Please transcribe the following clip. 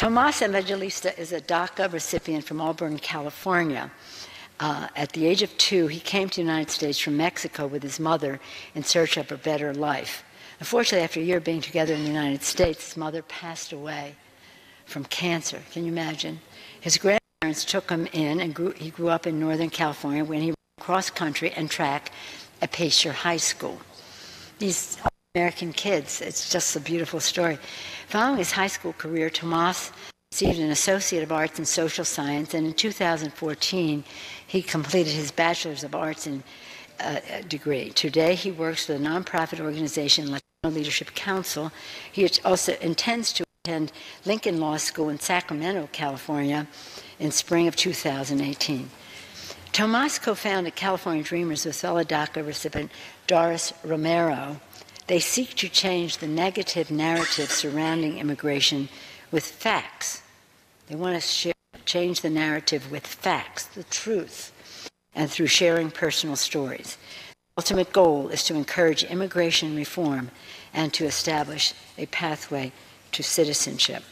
Tomas Evangelista is a DACA recipient from Auburn, California. Uh, at the age of two, he came to the United States from Mexico with his mother in search of a better life. Unfortunately, after a year being together in the United States, his mother passed away from cancer. Can you imagine? His grandparents took him in, and grew, he grew up in Northern California when he ran cross country and track at Placer High School. These American kids, it's just a beautiful story. Following his high school career, Tomas received an Associate of Arts in Social Science, and in 2014, he completed his Bachelor's of Arts in uh, degree. Today, he works with a nonprofit organization, Latino Leadership Council. He also intends to attend Lincoln Law School in Sacramento, California, in spring of 2018. Tomas co-founded California Dreamers with fellow DACA recipient Doris Romero. They seek to change the negative narrative surrounding immigration with facts. They want to share, change the narrative with facts, the truth, and through sharing personal stories. The ultimate goal is to encourage immigration reform and to establish a pathway to citizenship.